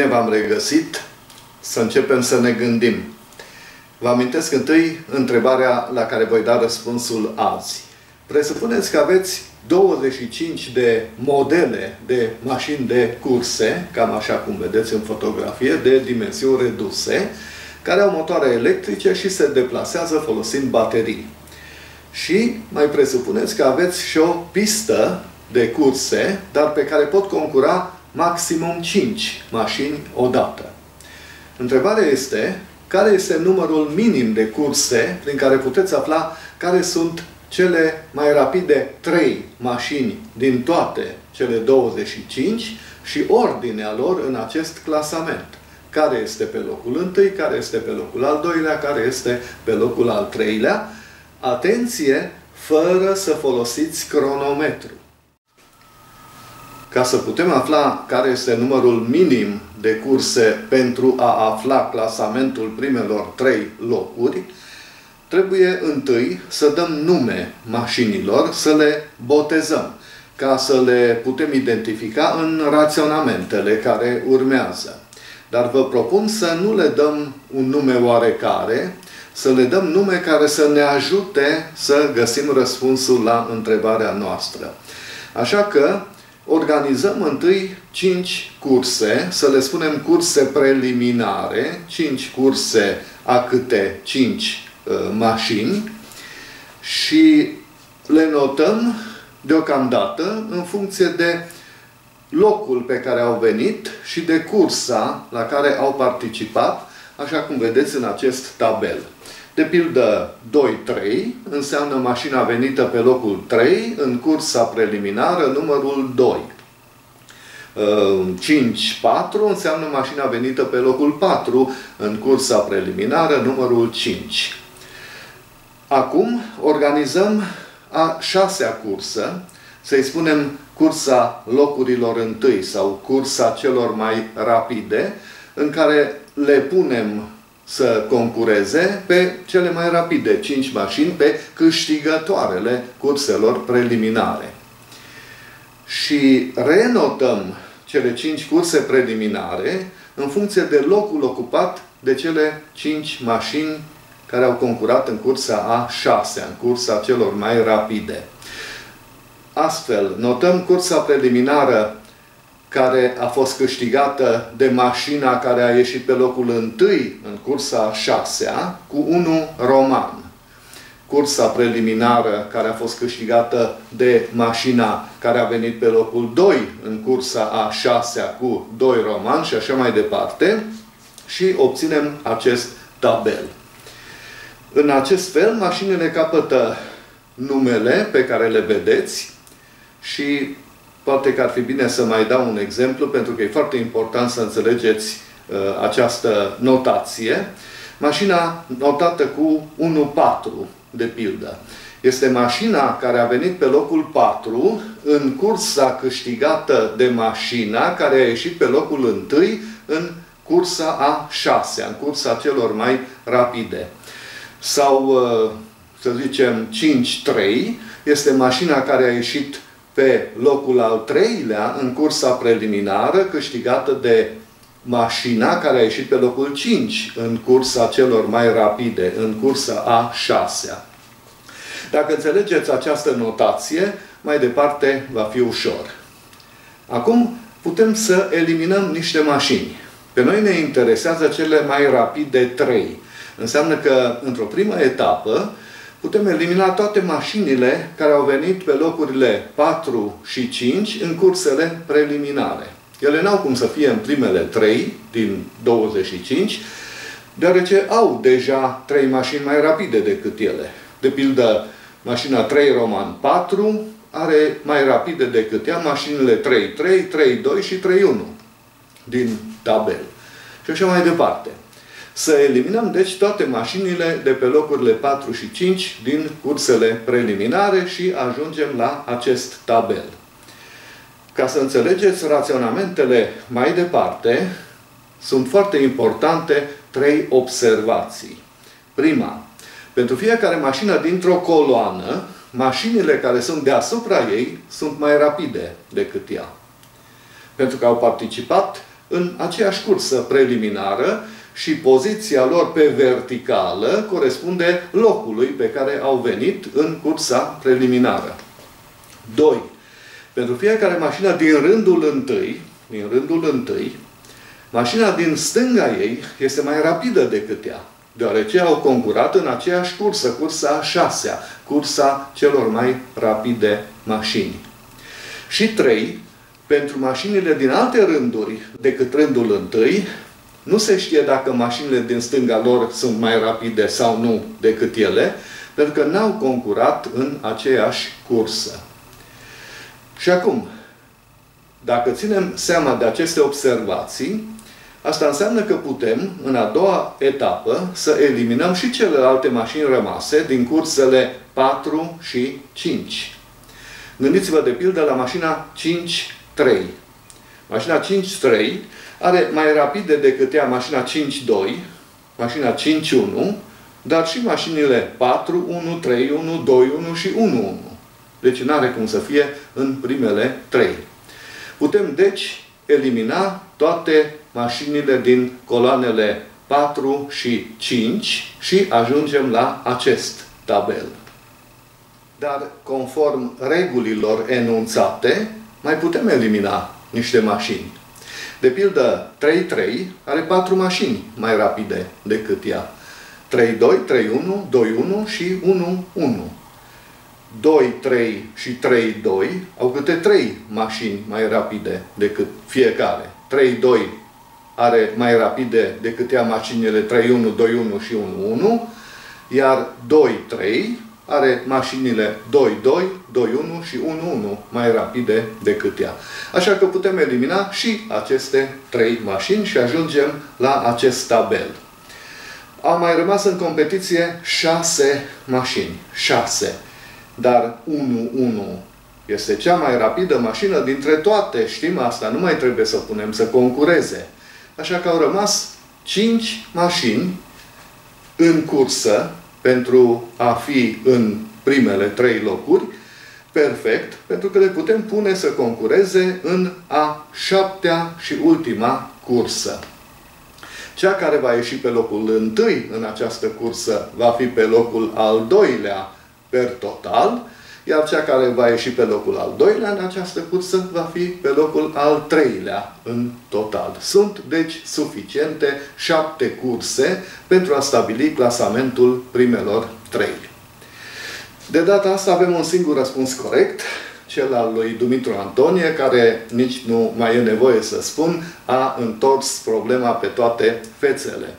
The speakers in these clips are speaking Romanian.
Bine v-am regăsit. Să începem să ne gândim. Vă amintesc întâi întrebarea la care voi da răspunsul azi. Presupuneți că aveți 25 de modele de mașini de curse, cam așa cum vedeți în fotografie, de dimensiuni reduse, care au motoare electrice și se deplasează folosind baterii. Și mai presupuneți că aveți și o pistă de curse, dar pe care pot concura maximum 5 mașini odată. Întrebarea este, care este numărul minim de curse prin care puteți afla care sunt cele mai rapide 3 mașini din toate cele 25 și ordinea lor în acest clasament. Care este pe locul întâi, care este pe locul al doilea, care este pe locul al treilea. Atenție, fără să folosiți cronometru. Ca să putem afla care este numărul minim de curse pentru a afla clasamentul primelor trei locuri, trebuie întâi să dăm nume mașinilor, să le botezăm, ca să le putem identifica în raționamentele care urmează. Dar vă propun să nu le dăm un nume oarecare, să le dăm nume care să ne ajute să găsim răspunsul la întrebarea noastră. Așa că organizăm întâi 5 curse, să le spunem curse preliminare, 5 curse a câte 5 uh, mașini și le notăm deocamdată în funcție de locul pe care au venit și de cursa la care au participat, așa cum vedeți în acest tabel. De pildă 2-3 înseamnă mașina venită pe locul 3 în cursa preliminară numărul 2. 5-4 înseamnă mașina venită pe locul 4 în cursa preliminară numărul 5. Acum organizăm a șasea cursă, să-i spunem cursa locurilor întâi sau cursa celor mai rapide, în care le punem să concureze pe cele mai rapide 5 mașini, pe câștigătoarele curselor preliminare. Și renotăm cele 5 curse preliminare în funcție de locul ocupat de cele 5 mașini care au concurat în cursa a 6 în cursa celor mai rapide. Astfel, notăm cursa preliminară care a fost câștigată de mașina care a ieșit pe locul întâi în cursa a șasea, cu unul roman. Cursa preliminară care a fost câștigată de mașina care a venit pe locul 2 în cursa a șasea cu doi roman și așa mai departe și obținem acest tabel. În acest fel, mașinile capătă numele pe care le vedeți și Poate că ar fi bine să mai dau un exemplu, pentru că e foarte important să înțelegeți uh, această notație. Mașina notată cu 1.4, de pildă. Este mașina care a venit pe locul 4 în cursa câștigată de mașina care a ieșit pe locul 1 în cursa a 6, în cursa celor mai rapide. Sau, uh, să zicem, 5-3 este mașina care a ieșit pe locul al treilea în cursa preliminară câștigată de mașina care a ieșit pe locul 5 în cursa celor mai rapide, în cursa a 6 Dacă înțelegeți această notație, mai departe va fi ușor. Acum putem să eliminăm niște mașini. Pe noi ne interesează cele mai rapide 3. Înseamnă că, într-o primă etapă, putem elimina toate mașinile care au venit pe locurile 4 și 5 în cursele preliminare. Ele n-au cum să fie în primele 3 din 25, deoarece au deja 3 mașini mai rapide decât ele. De pildă, mașina 3 Roman 4 are mai rapide decât ea mașinile 3, 3, 3, 2 și 3, 1 din tabel. Și așa mai departe să eliminăm deci toate mașinile de pe locurile 4 și 5 din cursele preliminare și ajungem la acest tabel. Ca să înțelegeți raționamentele mai departe, sunt foarte importante trei observații. Prima, pentru fiecare mașină dintr-o coloană, mașinile care sunt deasupra ei sunt mai rapide decât ea. Pentru că au participat în aceeași cursă preliminară și poziția lor pe verticală corespunde locului pe care au venit în cursa preliminară. 2. Pentru fiecare mașină din rândul întâi, din rândul întâi, mașina din stânga ei este mai rapidă decât ea, deoarece au concurat în aceeași cursă, cursa a șasea, cursa celor mai rapide mașini. Și trei, pentru mașinile din alte rânduri decât rândul întâi, nu se știe dacă mașinile din stânga lor sunt mai rapide sau nu decât ele, pentru că n-au concurat în aceeași cursă. Și acum, dacă ținem seama de aceste observații, asta înseamnă că putem, în a doua etapă, să eliminăm și celelalte mașini rămase din cursele 4 și 5. Gândiți-vă de pildă la mașina 5-3. Mașina 5-3 are mai rapide decât ea mașina 5-2, mașina 5-1, dar și mașinile 4-1, 3-1, 2-1 și 1-1. Deci nu are cum să fie în primele trei. Putem, deci, elimina toate mașinile din coloanele 4 și 5 și ajungem la acest tabel. Dar, conform regulilor enunțate, mai putem elimina niște mașini. De pildă, 3-3 are 4 mașini mai rapide decât ea. 3-2, 3-1, 2-1 și 1-1. 2, 3 și 3, 2 au câte 3 mașini mai rapide decât fiecare. 3, 2 are mai rapide decât ea mașinile 3, 1, 2, 1 și 1, 1, iar 2, 3 are mașinile 2, 2, 2, 1 și 1, 1 mai rapide decât ea. Așa că putem elimina și aceste 3 mașini și ajungem la acest tabel. Au mai rămas în competiție 6 mașini. 6. Dar 1-1 este cea mai rapidă mașină dintre toate. Știm asta, nu mai trebuie să punem să concureze. Așa că au rămas 5 mașini în cursă pentru a fi în primele trei locuri, perfect, pentru că le putem pune să concureze în a șaptea și ultima cursă. Cea care va ieși pe locul întâi în această cursă va fi pe locul al doilea per total, iar cea care va ieși pe locul al doilea în această cursă va fi pe locul al treilea în total. Sunt, deci, suficiente șapte curse pentru a stabili clasamentul primelor trei. De data asta avem un singur răspuns corect, cel al lui Dumitru Antonie, care nici nu mai e nevoie să spun, a întors problema pe toate fețele.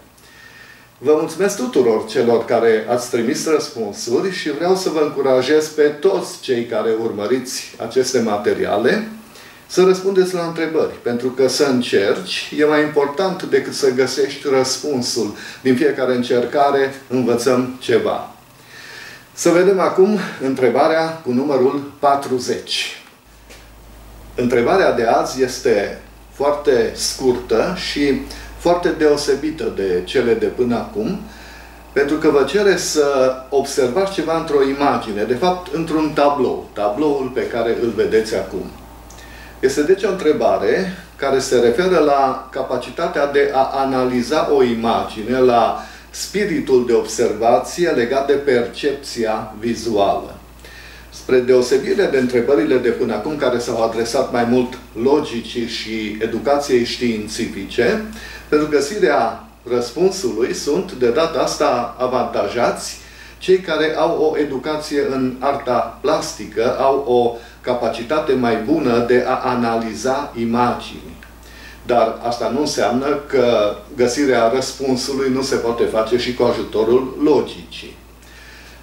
Vă mulțumesc tuturor celor care ați trimis răspunsuri și vreau să vă încurajez pe toți cei care urmăriți aceste materiale să răspundeți la întrebări. Pentru că să încerci e mai important decât să găsești răspunsul. Din fiecare încercare învățăm ceva. Să vedem acum întrebarea cu numărul 40. Întrebarea de azi este foarte scurtă și foarte deosebită de cele de până acum, pentru că vă cere să observați ceva într-o imagine, de fapt într-un tablou, tabloul pe care îl vedeți acum. Este deci o întrebare care se referă la capacitatea de a analiza o imagine, la spiritul de observație legat de percepția vizuală. Spre deosebire de întrebările de până acum, care s-au adresat mai mult logicii și educației științifice, pentru găsirea răspunsului sunt, de data asta, avantajați cei care au o educație în arta plastică, au o capacitate mai bună de a analiza imagini. Dar asta nu înseamnă că găsirea răspunsului nu se poate face și cu ajutorul logicii.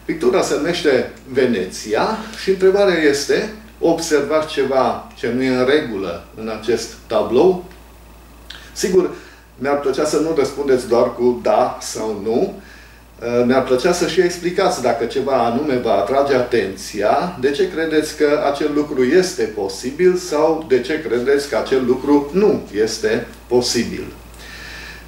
Pictura se numește Veneția și întrebarea este, observați ceva ce nu e în regulă în acest tablou? Sigur, mi-ar plăcea să nu răspundeți doar cu da sau nu. Uh, mi-ar plăcea să și explicați dacă ceva anume va atrage atenția, de ce credeți că acel lucru este posibil sau de ce credeți că acel lucru nu este posibil.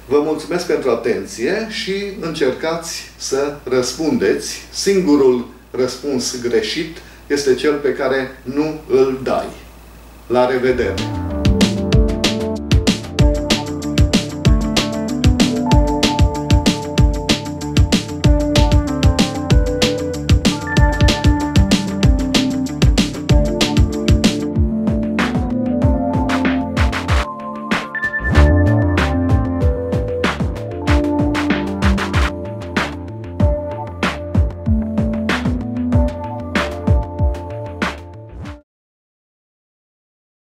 Vă mulțumesc pentru atenție și încercați să răspundeți. Singurul răspuns greșit este cel pe care nu îl dai. La revedere!